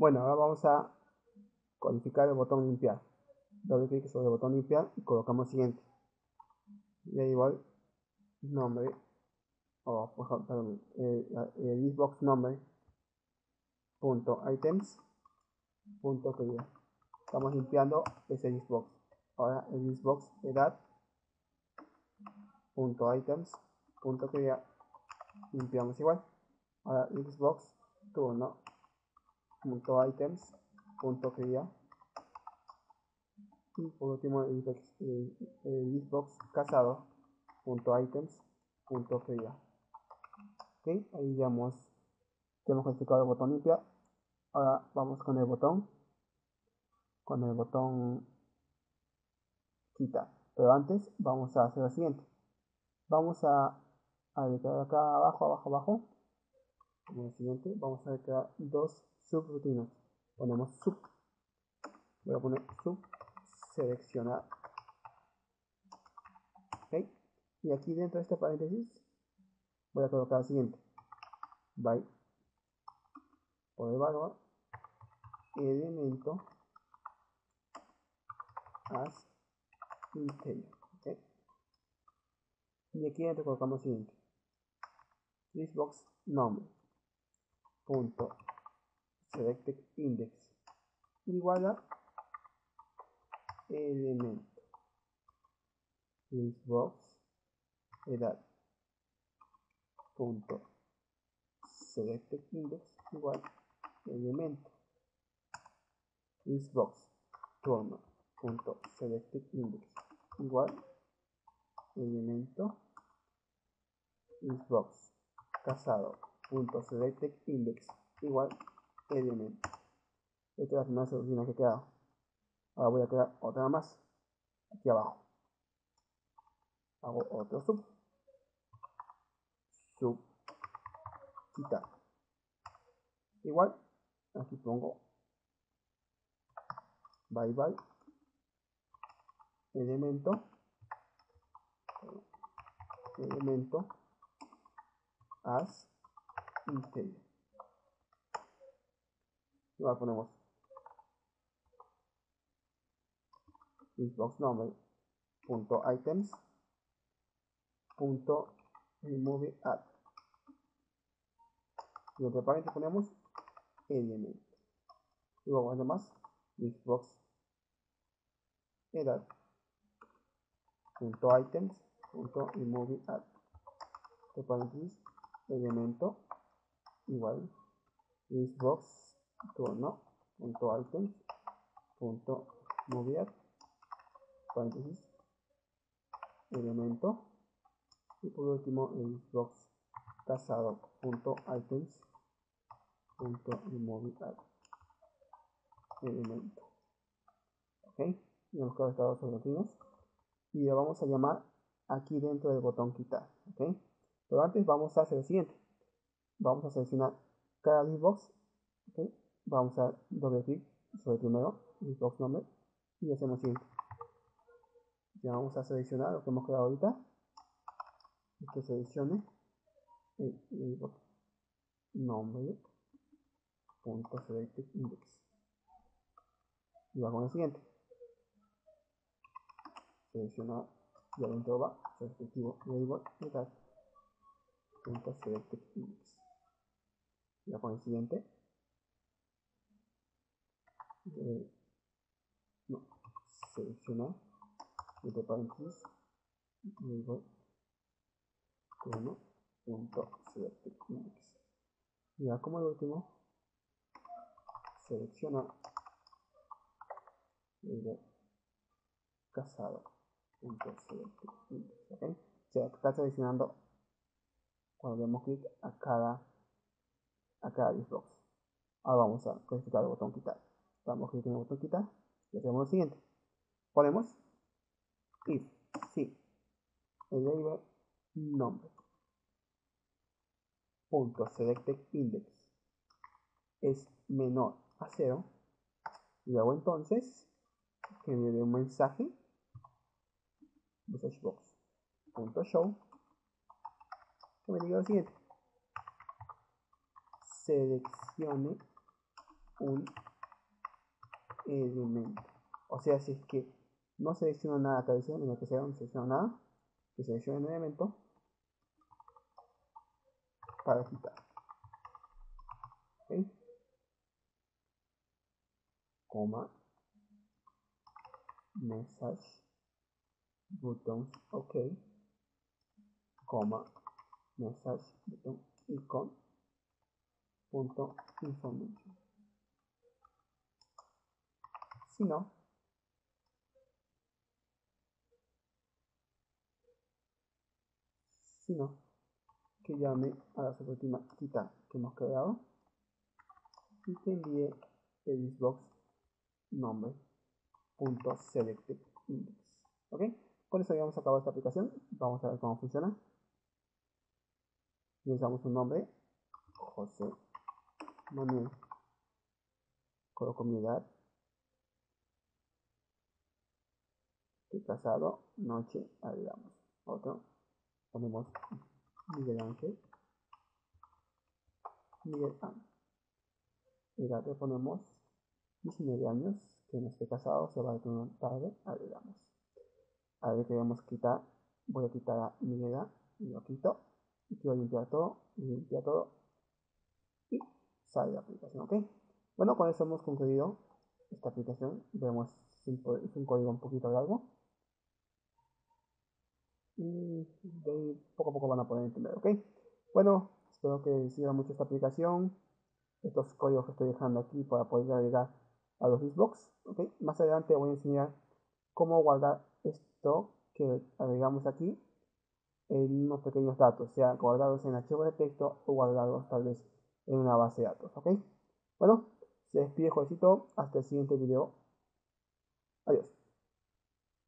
Bueno, ahora vamos a codificar el botón limpiar. Doble clic sobre el botón limpiar y colocamos siguiente. igual nombre o por perdón, el, el listbox nombre punto items punto Estamos limpiando ese listbox. Ahora el listbox edad punto items punto limpiamos igual. Ahora listbox turno punto items punto y por último el, el, listbox casado punto items punto ok ahí ya hemos ya hemos el botón limpia. Ahora vamos con el botón. Con el botón quita. Pero antes vamos a hacer lo siguiente. Vamos a, a editar acá abajo abajo abajo. Como el siguiente. Vamos a crear dos subrutinas. Ponemos sub. Voy a poner sub seleccionar ok. Y aquí dentro de este paréntesis voy a colocar el siguiente. By. Por el valor elemento as integer y aquí dentro colocamos el siguiente. Listbox nombre. Punto selected index. Igual a elemento. Listbox. Edad. Punto. Selected index igual elemento. Listbox. Turno punto. Selected index igual elemento. Listbox. Casado. Punto. Selected index igual elemento esta es la primera solución que he quedado ahora voy a crear otra más aquí abajo. Hago otro sub. Sub. Quitar igual aquí pongo. Bye bye. Elemento. Elemento. As igual ponemos. Listbox number punto items punto remove add y entre paréntesis ponemos elemento y luego además listbox edad punto items punto remove add entre paréntesis elemento igual listbox turno items punto paréntesis elemento y por último el box casado punto items punto elemento. Ok y hemos creado estas dos y lo vamos a llamar aquí dentro del botón quitar ok. Pero antes vamos a hacer lo siguiente. Vamos a seleccionar cada box ok vamos a doble clic sobre el primero box number y hacemos siguiente ya vamos a seleccionar lo que hemos creado ahorita. Que seleccione. El, nombre punto selected index. Y va con el siguiente. Seleccionar y adentro va su respectivo label punto selected index. Y va con el siguiente eh, no seleccionar entre paréntesis punto selected index y ya como el último selecciona el casado punto selected index ¿ok? se está seleccionando cuando demos clic a cada a cada box ahora vamos a codificar el botón quitar damos clic en el botón quitar y hacemos lo siguiente. Ponemos if si el label nombre. Index. Es menor a 0 luego entonces que me dé un mensaje. Box. Punto show. Que me diga lo siguiente. Seleccione un O sea, si es que no selecciono nada acá dice, en que sea no selecciono nada, que seleccione un elemento para quitar. ¿Okay? Coma. Message. Buttons. Ok. Coma. Message. Button. Icon. Punto. Information si no si no que llame a la última cita que hemos creado. Y que envíe el xbox nombre punto selected index. Ok con eso ya hemos acabado esta aplicación. Vamos a ver cómo funciona. Damos un nombre José Manuel. Coloco mi edad casado noche agregamos. Otro ponemos Miguel Ángel. Miguel Ángel edad le ponemos 19 años que no esté casado se va a tener tarde agregamos. A ver queremos quitar voy a quitar a Miguel y lo quito y quiero limpiar todo y limpia todo y sale la aplicación ok bueno con eso hemos concluido esta aplicación. Vemos un código un poquito largo y de poco a poco van a poder entender ok bueno espero que les sirva mucho esta aplicación estos códigos que estoy dejando aquí para poder agregar a los Xbox ok más adelante voy a enseñar cómo guardar esto que agregamos aquí en unos pequeños datos, sea guardados en archivo de texto o guardados tal vez en una base de datos, ¿ok? Bueno, se despide Joecito, hasta el siguiente video. Adiós.